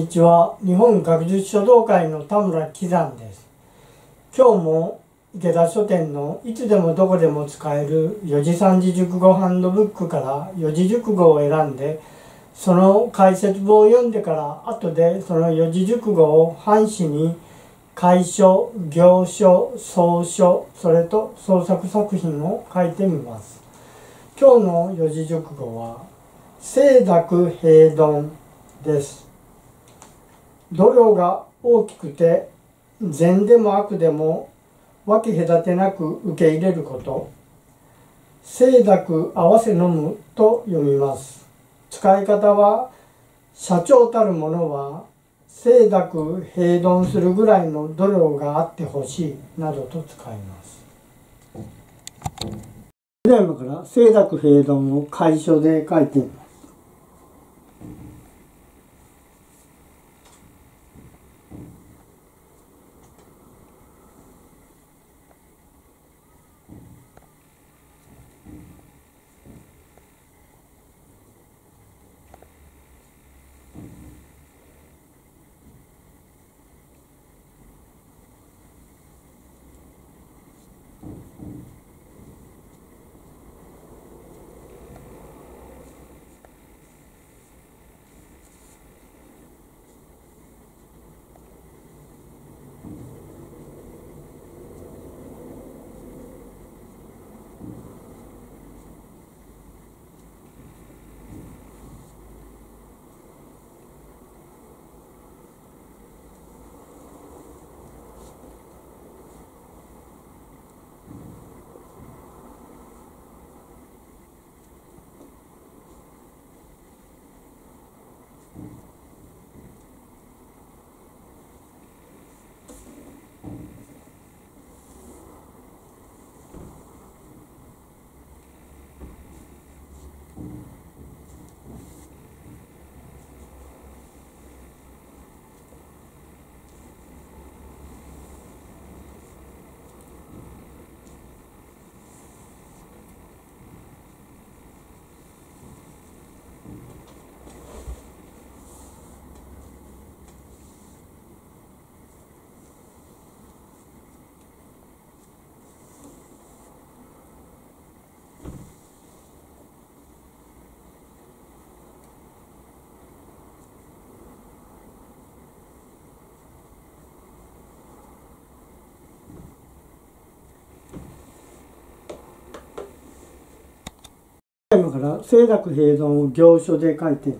にちは日本学術書道会の田村喜山です今日も池田書店のいつでもどこでも使える四字三字熟語ハンドブックから四字熟語を選んでその解説文を読んでから後でその四字熟語を半紙に楷書、行書、草書、それと創作作品を書いてみます。今日の四字熟語は、清濁平丼です。度量が大きくて善でも悪でも分け隔てなく受け入れること。清濁合わせ飲むと読みます。使い方は社長たるものは清濁平丼するぐらいの度量があってほしいなどと使います。では今から清濁平丼を楷書で書いてみます。から清濁平存を行書で書いてい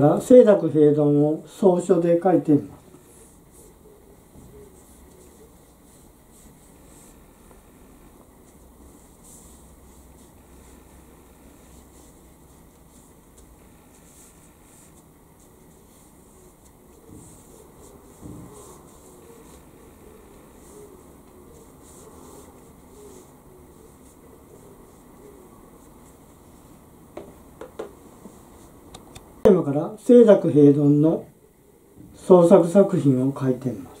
から清濁平等を草書で書いています。今から清濁平丼の創作作品を書いています。